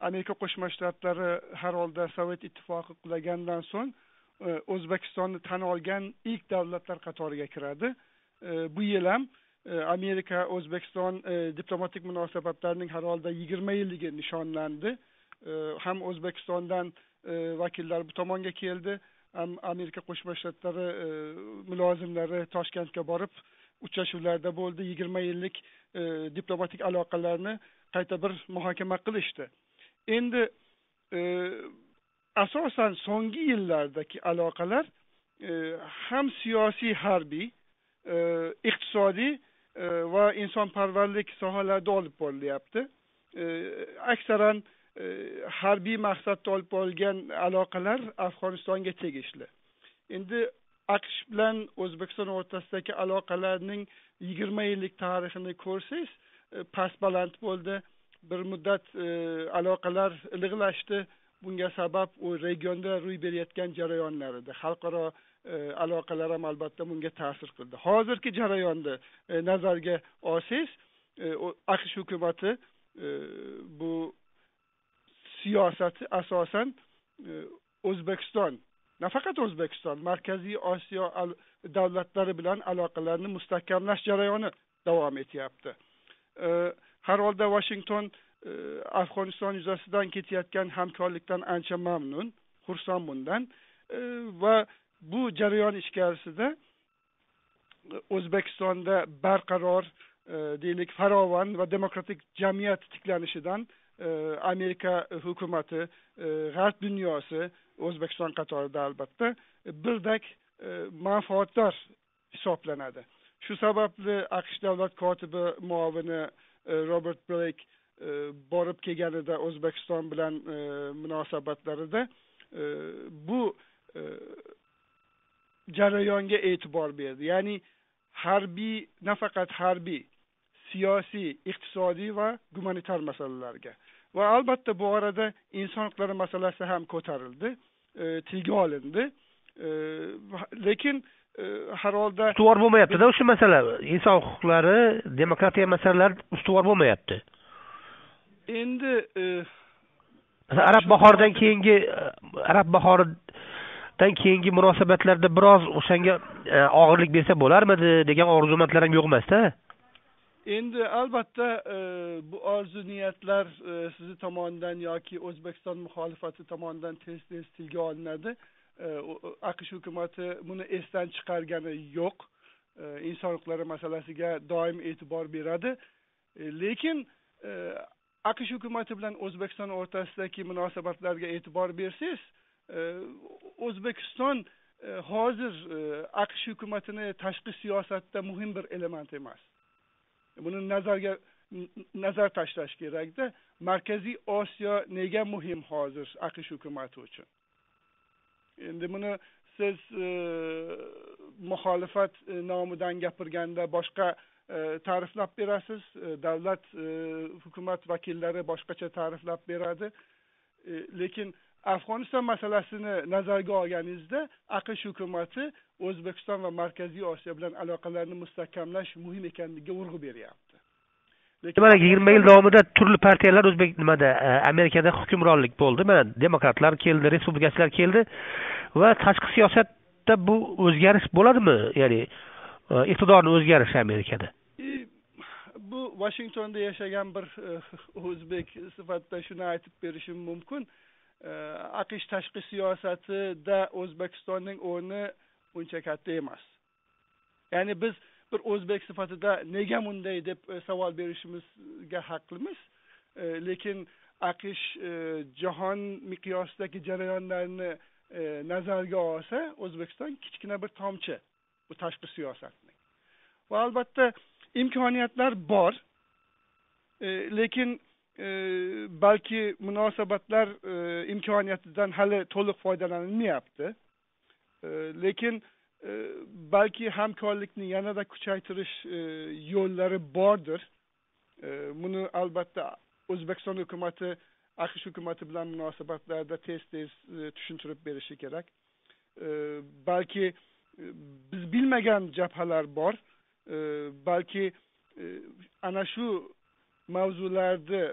amerika qo'shma shtatlari har holda sovet ittifoqi qulagandan so'ng e, o'zbekistonni tan olgan ilk davlatlar qatoriga kiradi. E, bu yil ham e, amerika o'zbekiston diplomatik munosabatlarining har holda yigirma yilligi nishonlandi. Ham o'zbekistondan vakillar bu tomonga keldi. Ham amerika qo'shma shtatlari mulozimlari toshkentga borib uchrashuvlarda bo'ldi. Yigirma yillik diplomatik aloqalarni qayta bir muhokama qilishdi. Endi e, asosan so'nggi yillardagi aloqalar e, ham siyosiy harbiy e, iqtisodiy e, va insonparvarlik sohalarida olib borilyapti. E, aksaran e, harbiy maqsadda olib borilgan aloqalar afg'onistonga tegishli. Endi aqsh bilan o'zbekiston o'rtasidagi aloqalarning yigirma yillik tarixini ko'rsangiz e, past baland bo'ldi. Bir muddat e, aloqalar iliqlashdi. Bunga sabab u regionda ro'y berayotgan jarayonlar edi. Xalqaro e, aloqalar ham albatta bunga ta'sir qildi. Hozirgi jarayonni e, nazarga olsangiz e, aqsh hukumati e, bu siyosati asosan e, o'zbekiston nafaqat o'zbekiston markaziy osiyo davlatlari bilan aloqalarni mustahkamlash jarayoni davom etyapti. Har holda vashington e, afg'oniston yuzasidan ketayotgan hamkorlikdan ancha mamnun xursand bundan e, va bu jarayon ichkarisida o'zbekistonda barqaror e, deylik farovon va demokratik jamiyat tiklanishidan amerika hukumati g'arb dunyosi o'zbekiston qatorida albatta birdek manfaatdor hisoblanadi. Shu sababli aqsh davlat kotibi muovini E, robert blek e, borib kelganida o'zbekiston bilan e, munosabatlarida bu jarayonga e'tibor berdi. Ya'ni harbiy nafaqat harbiy siyosiy iqtisodiy va gumanitar masalalarga. Va albatta bu orada inson huquqlari masalasi ham ko'tarildi tilga olindi. Lekin har holda ustuvor bo'lmayaptida o'sha masala. Inson huquqlari demokratiya masalalari ustuvor bo'lmayapti. Endi e, arab bahoridan keyingi arab bahoridan keyingi munosabatlarda biroz o'shanga e, og'irlik bersa bo'larmidi degan orzu umidlar ham yo'q emasda. Endi albatta e, bu orzu niyatlar sizni tomonidan yoki o'zbekiston muxolifati tomonidan tez tez tilga olinadi aqsh hukumati buni esdan chiqargani yo'q. Inson huquqlari masalasiga doim e'tibor beradi. Lekin e, aqsh hukumati bilan o'zbekiston o'rtasidagi munosabatlarga e'tibor bersangiz e, o'zbekiston e, hozir aqsh hukumatini tashqi siyosatda muhim bir element emas. Buni nazarga nazar tashlash kerakda markaziy osiyo nega muhim hozir aqsh hukumati uchun? Endi buni siz e, muxolifat e, nomidan gapirganda boshqa e, ta'riflab berasiz. Davlat hukumat vakillari boshqacha ta'riflab beradi. Lekin afg'oniston masalasini nazarga olganingizda aqsh hukumati o'zbekiston va markaziy osiyo bilan aloqalarni mustahkamlash muhim ekanligiga urg'u beryapti. Mana yigirma yil davomida turli partiyalar o'zbek nimada e, amerikada hukmronlik bo'ldi. Mana demokratlar keldi respublikachilar keldi va tashqi siyosatda bu o'zgarish bo'ladimi? Ya'ni e, iqtidorni o'zgarishi amerikada. E, bu vashingtonda yashagan bir o'zbek sifatida shuni aytib berishim mumkin. Aqsh tashqi siyosatida o'zbekistonning o'rni uncha katta emas. Ya'ni biz bir o'zbek sifatida nega bunday deb e, savol berishimizga haqlimiz. E, lekin aqsh e, jahon miqyosidagi jarayonlarni e, nazarga olsa o'zbekiston kichkina bir tomchi bu tashqi siyosatning. Va albatta imkoniyatlar bor e, lekin e, balki munosabatlar e, imkoniyatidan hali to'liq foydalanilmayapti. E, lekin e, balki hamkorlikni yanada kuchaytirish e, yo'llari bordir. E, buni albatta o'zbekiston hukumati aqsh hukumati bilan munosabatlarda tez tez e, tushuntirib berishi kerak. E, balki biz bilmagan jabhalar bor. Balki e, ana shu mavzularni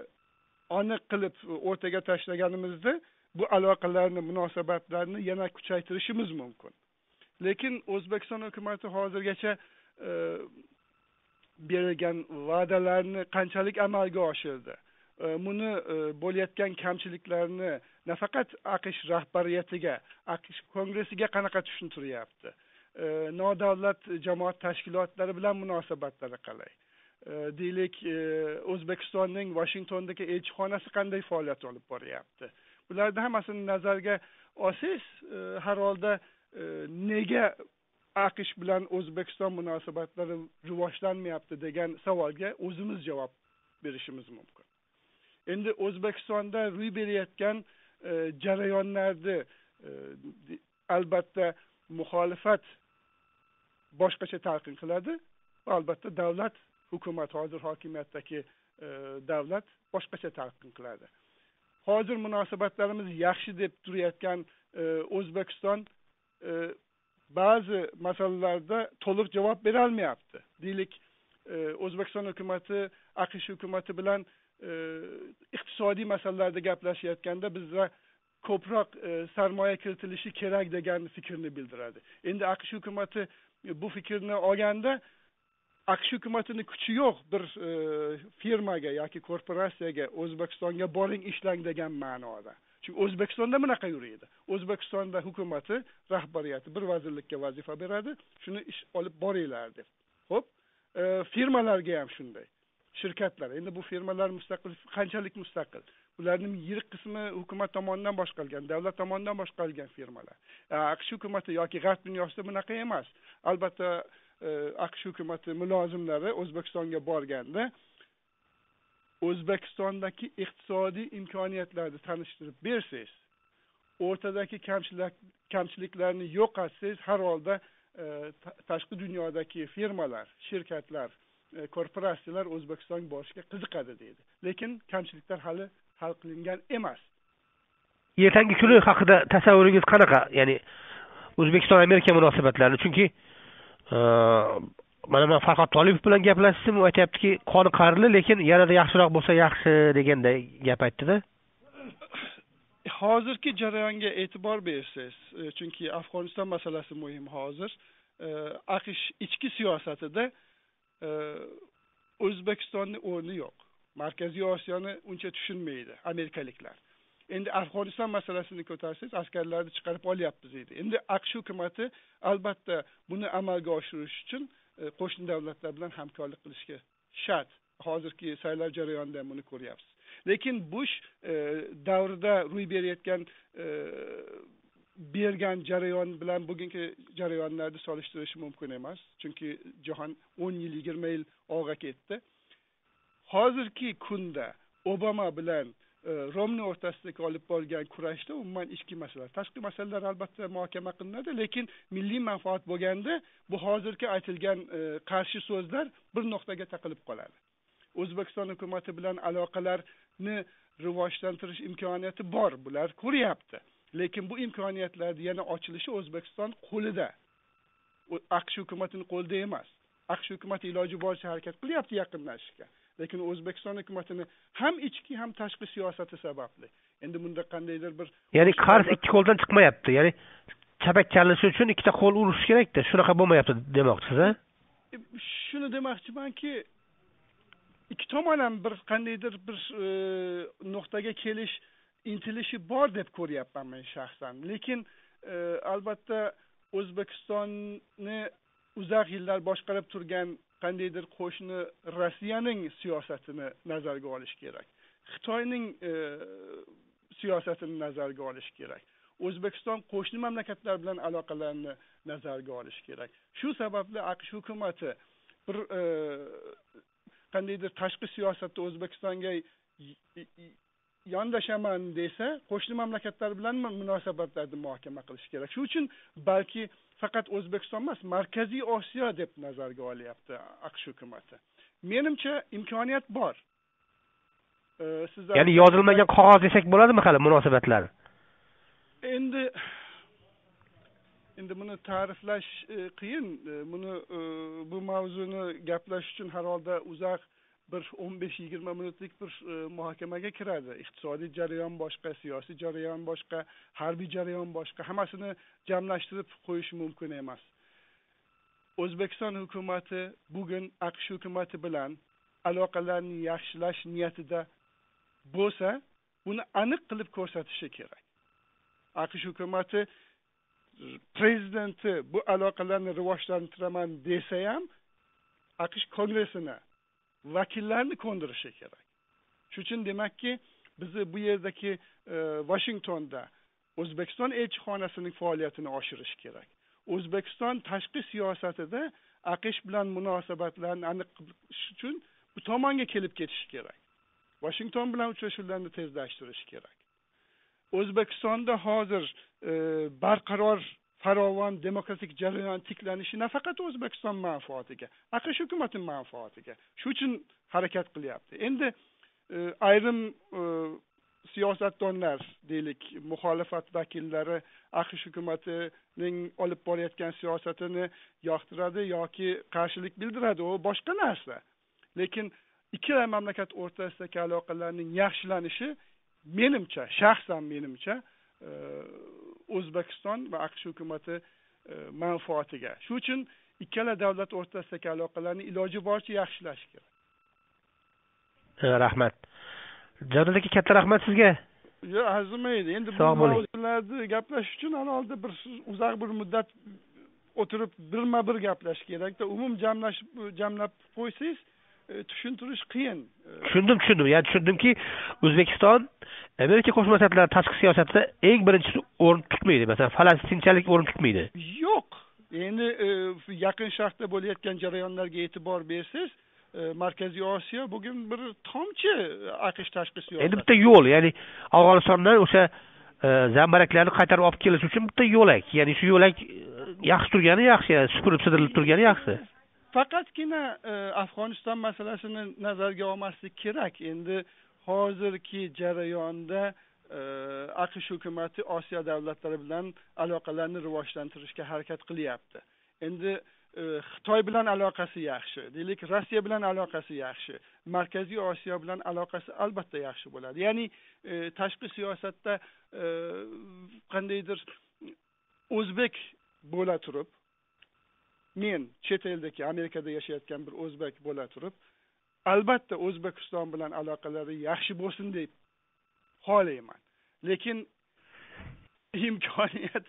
aniq qilib o'rtaga tashlaganimizda bu aloqalarni munosabatlarni yana kuchaytirishimiz mumkin. Lekin o'zbekiston hukumati hozirgacha e, berilgan va'dalarni qanchalik amalga oshirdi? E, buni e, bo'layotgan kamchiliklarni nafaqat aqsh rahbariyatiga aqsh kongressiga qanaqa tushuntiryapti? E, nodavlat jamoat tashkilotlari bilan munosabatlari qalay? E, deylik o'zbekistonning vashingtondagi elchixonasi qanday faoliyat olib boryapti? Bularni hammasini nazarga olsangiz har holda nega aqsh bilan o'zbekiston munosabatlari rivojlanmayapti degan savolga o'zimiz javob berishimiz mumkin. Endi o'zbekistonda ro'y berayotgan e, jarayonlarni e, albatta muxolifat boshqacha talqin qiladi va albatta davlat hukumat hozir hokimiyatdagi e, davlat boshqacha talqin qiladi. Hozir munosabatlarimiz yaxshi deb turayotgan o'zbekiston e, ba'zi masalalarda to'liq javob berolmayapti deylik e, o'zbekiston hukumati aqsh hukumati bilan e, iqtisodiy masalalarda gaplashayotganda bizda ko'proq e, sarmoya kiritilishi kerak degan fikrni bildiradi. Endi aqsh hukumati bu fikrni olganda aqsh hukumatini kuchi yo'q bir firmaga yoki korporatsiyaga o'zbekistonga boring ishlang degan ma'noda. Chunki o'zbekistonda bunaqa yuriydi o'zbekistonda hukumati rahbariyati bir vazirlikka vazifa beradi shuni ish olib boringlar deb. Ho'p e, firmalarga ham shunday. Shirkatlar endi bu firmalar mustaqil qanchalik mustaqil? Ularning yirik qismi hukumat tomonidan boshqarilgan davlat tomonidan boshqarilgan firmalar. E, aqsh hukumati yoki g'arb dunyosida bunaqa emas. Albatta e, aqsh hukumati mulozimlari o'zbekistonga borganda o'zbekistondagi iqtisodiy imkoniyatlarni tanishtirib bersangiz o'rtadagi kamchiliklarni yo'qotsangiz har holda e, tashqi dunyodagi firmalar shirkatlar e, korporatsiyalar o'zbekistonga borishga qiziqadi deydi. Lekin kamchiliklar hali hal qilingan emas. Ertangi kuni haqida tasavvuringiz qanaqa? Ya'ni o'zbekiston amerika munosabatlari chunki e, mana man farhod tolipov bilan gaplashdim u aytyaptiki qoniqarli lekin yanada yaxshiroq bo'lsa yaxshi deganday gap aytdida. Hozirgi jarayonga e'tibor bersangiz e, chunki afg'oniston masalasi muhim hozir e, aqsh ichki siyosatida e, o'zbekistonni o'rni yo'q. Markaziy osiyoni uncha tushunmaydi amerikaliklar. Endi afg'oniston masalasini ko'tarsangiz askarlarni chiqarib olyapmiz deydi. Endi aqsh hukumati albatta buni amalga oshirish uchun E, qo'shni davlatlar bilan hamkorlik qilishga shart. Hozirgi saylov jarayonida ham buni ko'ryapsiz. Lekin bush e, davrida ro'y berayotgan e, bergan jarayon bilan bugungi jarayonlarni solishtirish mumkin emas. Chunki jahon o'n yil yigirma yil olg'a ketdi. Hozirgi kunda obama bilan romni o'rtasidagi olib borgan kurashda umuman ichki masalalar tashqi masalalar albatta muhokama qilinadi lekin milliy manfaat bo'lganda bu hozirgi aytilgan e, qarshi so'zlar bir nuqtaga taqilib qoladi. O'zbekiston hukumati bilan aloqalarni rivojlantirish imkoniyati bor bular ko'ryapti. Lekin bu imkoniyatlarni yana ochilishi o'zbekiston qo'lida. Aqsh hukumatini qo'lida emas aqsh hukumati iloji boricha harakat qilyapti yaqinlashishga. Lekin o'zbekiston hukumatini ham ichki ham tashqi siyosati sababli. Endi bunda qandaydir bir ya'ni qarz ikki qo'ldan chiqmayapti. Ya'ni chapak chalinishi uchun ikkita qo'l urish kerakda. Shunaqa bo'lmayapti demoqchisiz a e, shuni demoqchimanki ikki tomon ham bir qandaydir bir e, nuqtaga kelish intilishi bor deb ko'ryapman men shaxsan. Lekin e, albatta o'zbekistonni uzoq yillar boshqarib turgan qandaydir qo'shni rossiyaning siyosatini nazarga olish kerak. Xitoyning e, siyosatini nazarga olish kerak. O'zbekiston qo'shni mamlakatlar bilan aloqalarni nazarga olish kerak. Shu sababli aqsh hukumati bir e, qandaydir tashqi siyosatda o'zbekistonga yondashaman desa qo'shni mamlakatlar bilan munosabatlarni muhokama qilish kerak. Shuning uchun balki faqat o'zbekiston emas markaziy osiyo deb nazarga olyapti aqsh hukumati. Menimcha imkoniyat bor. Sizlar ya'ni yozilmagan qog'oz desak bo'ladimi hali munosabatlar? Endi endi buni ta'riflash e, qiyin. E, buni e, bu mavzuni gaplash uchun har holda uzoq bir o'n besh yigirma minutlik bir e, muhokamaga kiradi. Iqtisodiy jarayon boshqa siyosiy jarayon boshqa harbiy jarayon boshqa hammasini jamlashtirib qo'yish mumkin emas. O'zbekiston hukumati bugun aqsh hukumati bilan aloqalarni yaxshilash niyatida bo'lsa buni aniq qilib ko'rsatishi kerak. Aqsh hukumati prezidenti bu aloqalarni rivojlantiraman desa ham aqsh kongressini vakillarni ko'ndirishi kerak. Shuning uchun demakki bizni bu yerdagi e, vashingtonda o'zbekiston elchixonasining faoliyatini oshirish kerak. O'zbekiston tashqi siyosatida aqsh bilan munosabatlarni aniq qilish uchun bu tomonga kelib ketish kerak. Vashington bilan uchrashuvlarni tezlashtirish kerak. O'zbekistonda hozir e, barqaror farovon demokratik jarayon tiklanishi nafaqat o'zbekiston manfaatiga aqsh hukumati manfaatiga shu uchun harakat qilyapti. Endi e, ayrim e, siyosatdonlar deylik muxolifat vakillari aqsh hukumatining olib borayotgan siyosatini yoqtiradi yoki qarshilik bildiradi u boshqa narsa. Lekin ikkala mamlakat o'rtasidagi aloqalarning yaxshilanishi menimcha shaxsan menimcha e, o'zbekiston va aqsh hukumati e, manfaatiga. Shuning uchun ikkala davlat o'rtasidagi aloqalarni iloji boricha yaxshilash kerak. E, rahmat. Javdat aka katta rahmat sizga. Yo'q arzimaydi. Endi sog' bo'ling. gaplashish uchun alohida bir uzoq bir muddat o'tirib birma bir gaplash kerakda. Umum jamlashib jamlab qo'ysangiz E, tushuntirish qiyin. E, tushundim tushundim. Ya'ni tushundimki o'zbekiston amerika qo'shma shtatlar tashqi siyosatida eng birinchi o'rin tutmaydi. Masalan falastinchalik o'rin tutmaydi. Yo'q. Endi e, yaqin sharqda bo'layotgan jarayonlarga e'tibor bersangiz markaziy osiyo bugun bir tomchi aqsh tashqi siyosati endi bitta yo'l ya'ni afg'onistondan o'sha zambaraklarni qaytarib olib kelish uchun bitta yo'lak. Ya'ni shu yo'lak yaxshi turgani yaxshi supurib sidirilib turgani yaxshi faqatgina e, afg'oniston masalasini nazarga olmaslik kerak. Endi hozirgi jarayonda e, aqsh hukumati osiyo davlatlari bilan aloqalarni rivojlantirishga harakat qilyapti. Endi e, xitoy bilan aloqasi yaxshi deylik rossiya bilan aloqasi yaxshi markaziy osiyo bilan aloqasi albatta yaxshi bo'ladi. Ya'ni tashqi siyosatda qandaydir o'zbek bo'la turib men chet eldagi amerikada yashayotgan bir o'zbek bo'la turib albatta o'zbekiston bilan aloqalari yaxshi bo'lsin deb xohlayman. Lekin imkoniyat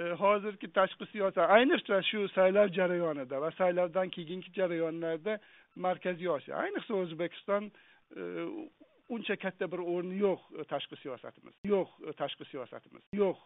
e, hozirgi tashqi siyosat ayniqsa shu saylov jarayonida va saylovdan keyingi jarayonlarda markaziy osiyo ayniqsa o'zbekiston e, uncha katta bir o'rni yo'q e, tashqi siyosatimiz yo'q tashqi siyosatimiz yo'q